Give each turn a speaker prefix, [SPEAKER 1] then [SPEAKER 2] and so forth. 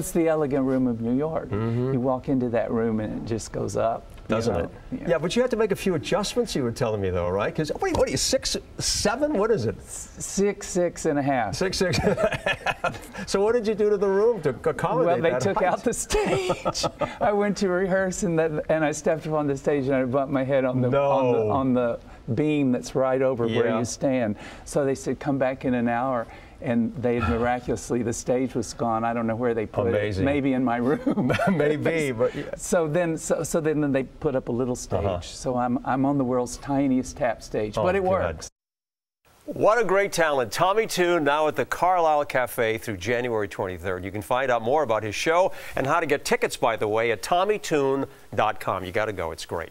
[SPEAKER 1] It's the elegant room of New York. Mm-hmm. You walk into that room and it just goes up.
[SPEAKER 2] Doesn't
[SPEAKER 1] know?
[SPEAKER 2] it? Yeah. but you have to make a few adjustments. You were telling me though, right? Because what, are you- what are you six, seven? What is it?
[SPEAKER 1] Six, six and a half.
[SPEAKER 2] Six, six. so what did you do to the room to accommodate
[SPEAKER 1] Well, they took
[SPEAKER 2] height?
[SPEAKER 1] out the stage. I went to rehearse and, that, and I stepped up on the stage and I bumped my head on the, on the, on the beam that's right over where you stand. So they said, come back in an hour. And they had miraculously, the stage was gone. I don't know where they put
[SPEAKER 2] Amazing.
[SPEAKER 1] it. Maybe in my room.
[SPEAKER 2] Maybe, but yeah.
[SPEAKER 1] So then, so, so then, then they put up a little stage.
[SPEAKER 2] Uh-huh.
[SPEAKER 1] So I'm, I'm on the world's tiniest tap stage,
[SPEAKER 2] Oh,
[SPEAKER 1] but it
[SPEAKER 2] God.
[SPEAKER 1] works.
[SPEAKER 2] What a great talent. Tommy Tune now at the Carlyle Cafe through January 23rd. You can find out more about his show and how to get tickets, by the way, at TommyTune.com. You got to go. It's great.